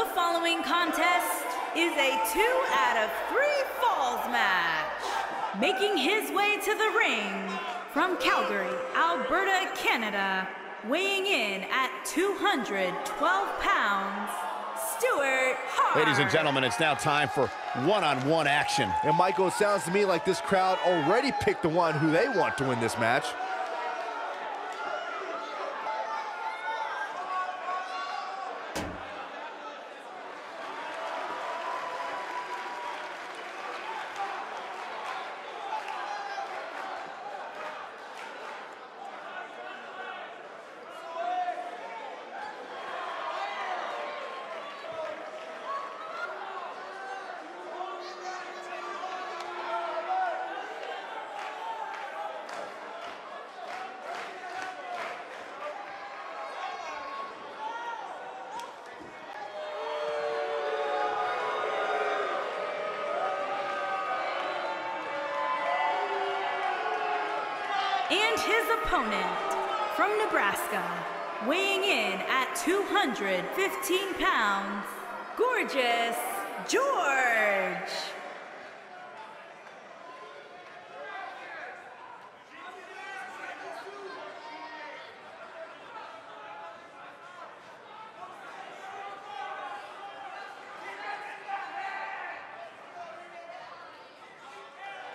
The following contest is a two out of three falls match. Making his way to the ring from Calgary, Alberta, Canada, weighing in at 212 pounds, Stuart Hart. Ladies and gentlemen, it's now time for one-on-one action. And Michael, it sounds to me like this crowd already picked the one who they want to win this match. And his opponent from Nebraska, weighing in at 215 pounds, Gorgeous George.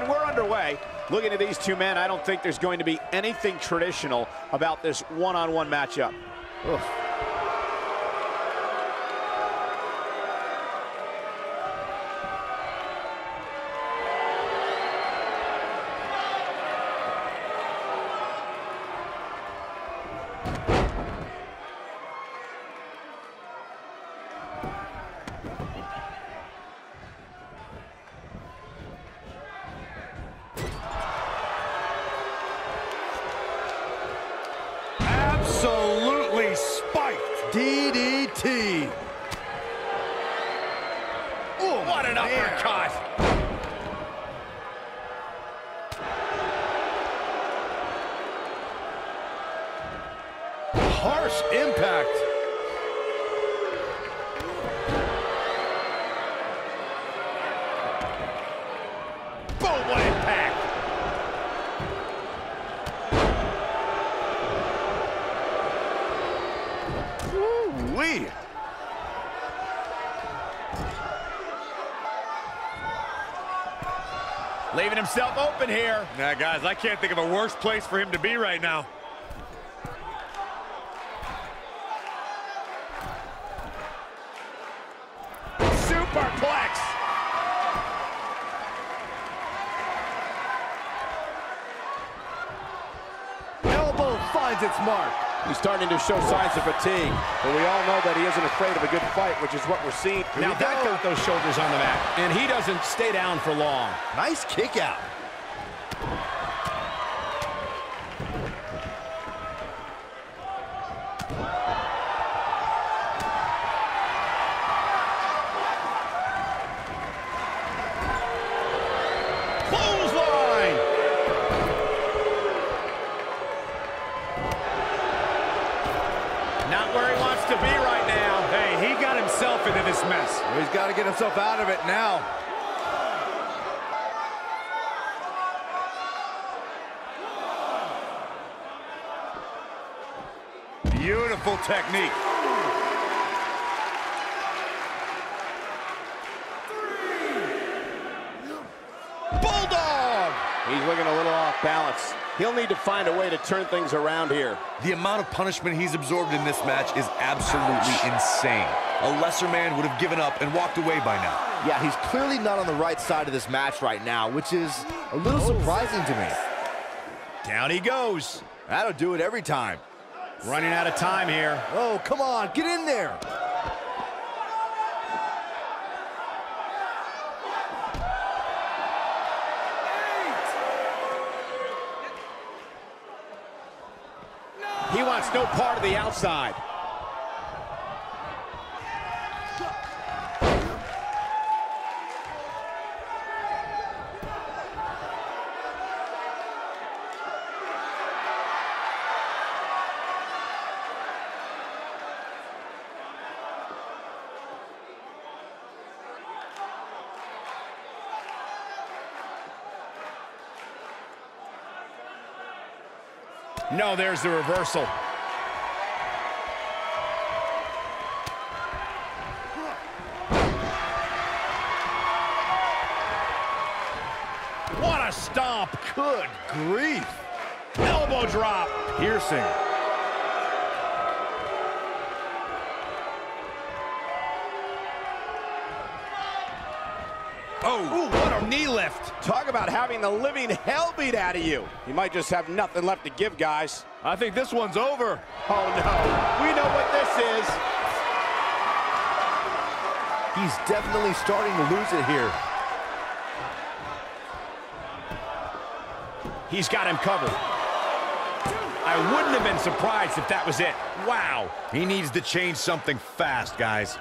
And we're underway. Looking at these two men, I don't think there's going to be anything traditional about this one-on-one matchup. Absolutely spiked. DDT. Oh, what an uppercut! Leaving himself open here. Now, guys, I can't think of a worse place for him to be right now. Superplex! Elbow finds its mark. He's starting to show signs of fatigue, but we all know that he isn't afraid of a good fight, which is what we're seeing. Now that got those shoulders on the mat, and he doesn't stay down for long. Nice kick out. Clothesline! Not where he wants to be right now. Hey, he got himself into this mess. He's got to get himself out of it now. Beautiful technique. Bulldog! He's looking a little off balance. He'll need to find a way to turn things around here. The amount of punishment he's absorbed in this match is absolutely insane. A lesser man would have given up and walked away by now. Yeah, he's clearly not on the right side of this match right now, which is a little surprising to me. Down he goes. That'll do it every time. Running out of time here. Oh, come on, get in there. He wants no part of the outside. No, there's the reversal. What a stomp. Good grief. Elbow drop. Piercing. Oh, Ooh, knee lift. Talk about having the living hell beat out of you. You might just have nothing left to give, guys. I think this one's over. Oh, no. We know what this is. He's definitely starting to lose it here. He's got him covered. I wouldn't have been surprised if that was it. Wow. He needs to change something fast, guys.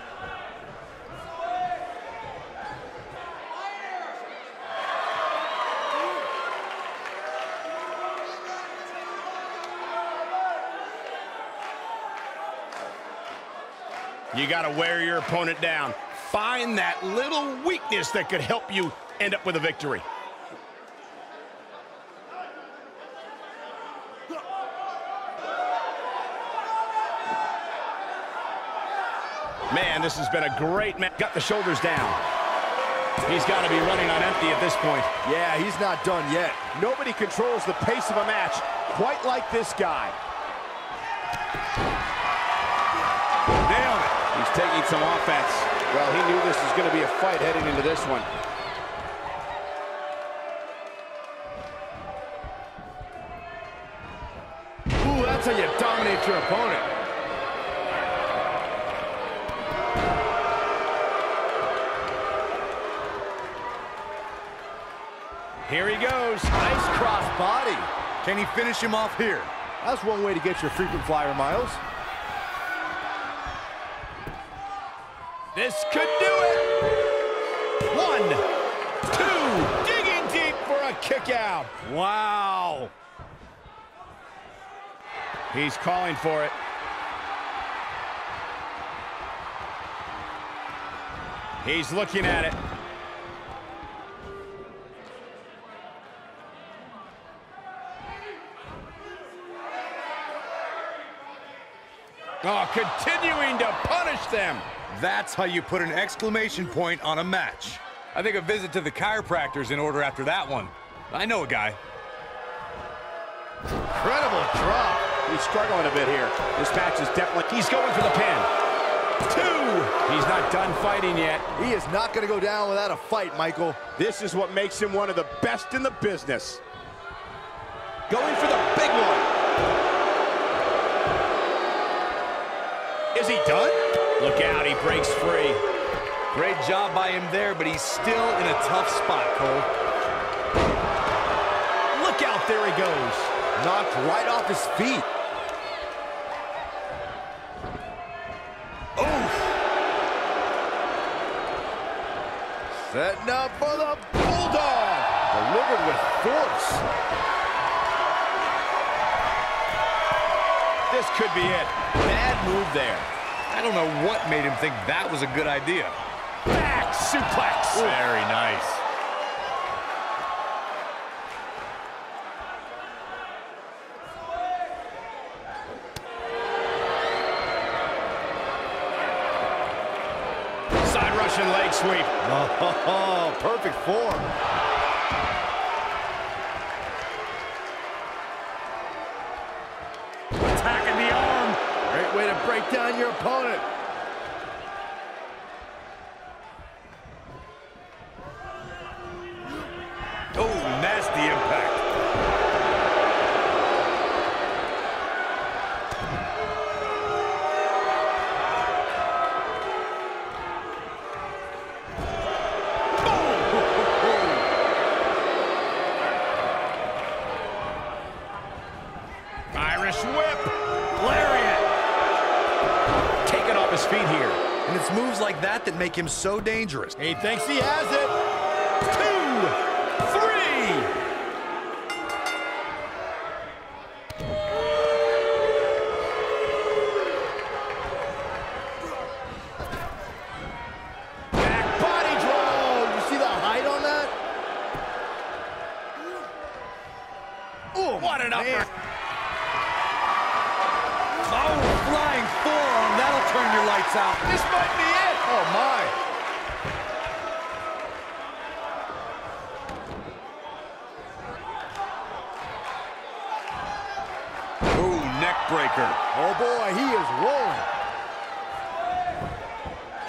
You got to wear your opponent down. Find that little weakness that could help you end up with a victory. Man, this has been a great match. Got the shoulders down. He's got to be running on empty at this point. Yeah, he's not done yet. Nobody controls the pace of a match quite like this guy. Nailed He's taking some offense. Well, he knew this was going to be a fight heading into this one. Ooh, that's how you dominate your opponent. Here he goes. Nice cross body. Can he finish him off here? That's one way to get your frequent flyer miles. This could do it. One, two, digging deep for a kick out. Wow. He's calling for it. He's looking at it. Oh, continuing to punish them. That's how you put an exclamation point on a match. I think a visit to the chiropractor's in order after that one. I know a guy. Incredible drop. He's struggling a bit here. This match is definitely... He's going for the pin. Two. He's not done fighting yet. He is not going to go down without a fight, Michael. This is what makes him one of the best in the business. Going for the big one. Is he done? Look out, he breaks free. Great job by him there, but he's still in a tough spot, Cole. Look out, there he goes. Knocked right off his feet. Oh. Setting up for the Bulldog. Delivered with force. This could be it. Bad move there. I don't know what made him think that was a good idea. Back suplex. Very nice. Side Russian leg sweep. Oh, perfect form. Opponent. It's moves like that that make him so dangerous. He thinks he has it. Two. Three. Back body drop. You see the height on that? Oh, What an upper. Oh, flying forearm. That'll out. This might be it. Oh, my. Ooh, neck breaker. Oh, boy, he is rolling.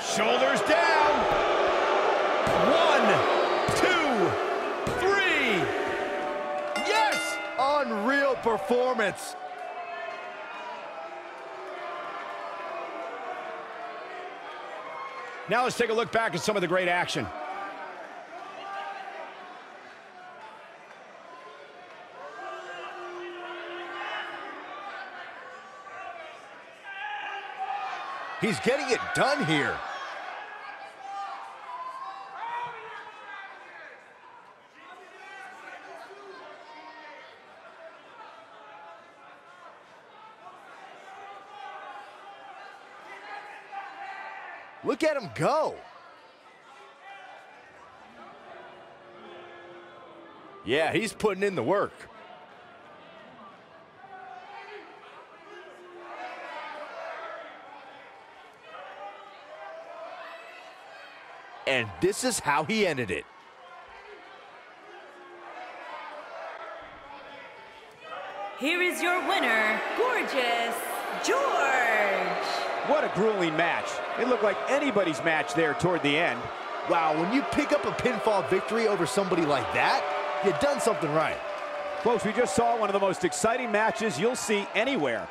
Shoulders down. One, two, three. Yes! Unreal performance. Now let's take a look back at some of the great action. He's getting it done here. Look at him go. Yeah, he's putting in the work. And this is how he ended it. Here is your winner, Gorgeous George. What a grueling match. It looked like anybody's match there toward the end. Wow, when you pick up a pinfall victory over somebody like that, you've done something right. Folks, we just saw one of the most exciting matches you'll see anywhere.